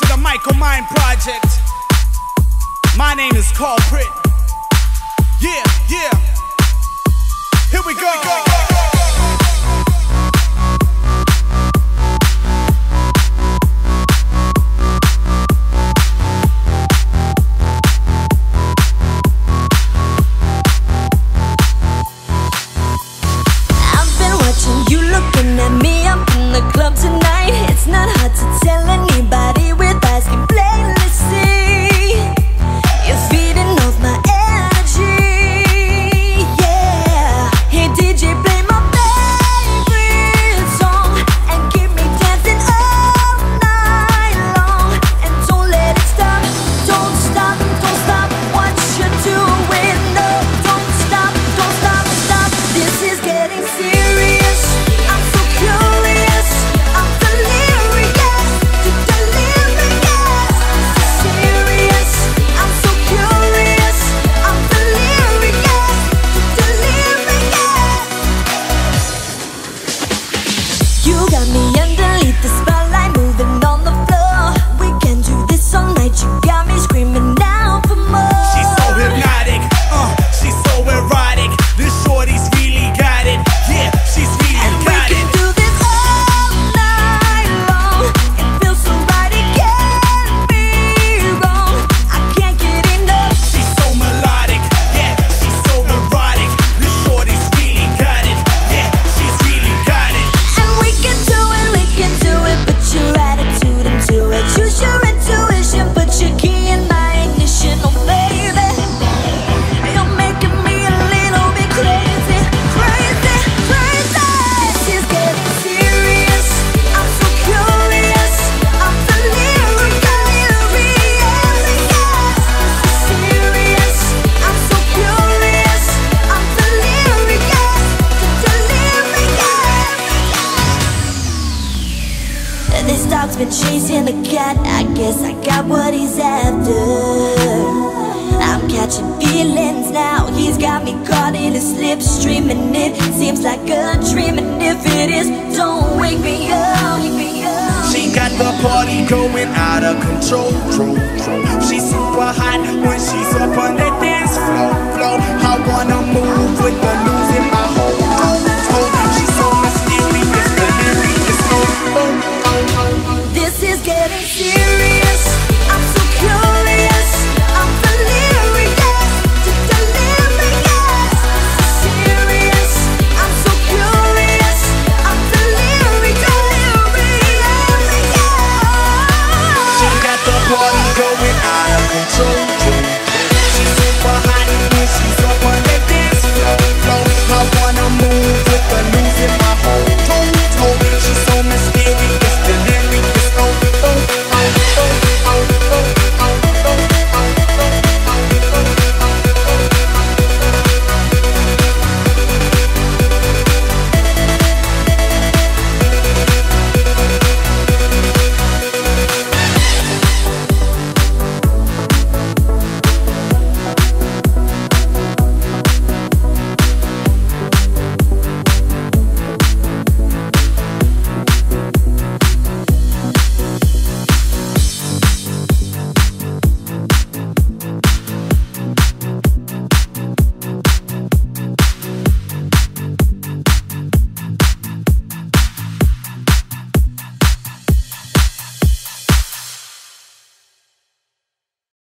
to the Michael Mind Project. My name is Carlprit. Yeah, yeah. Dog's been chasing the cat. I guess I got what he's after. I'm catching feelings now. He's got me caught in his slipstream. And it seems like a dream. And if it is, don't wake me up. She got the party going out of control. She's super hot when she's up on getting serious.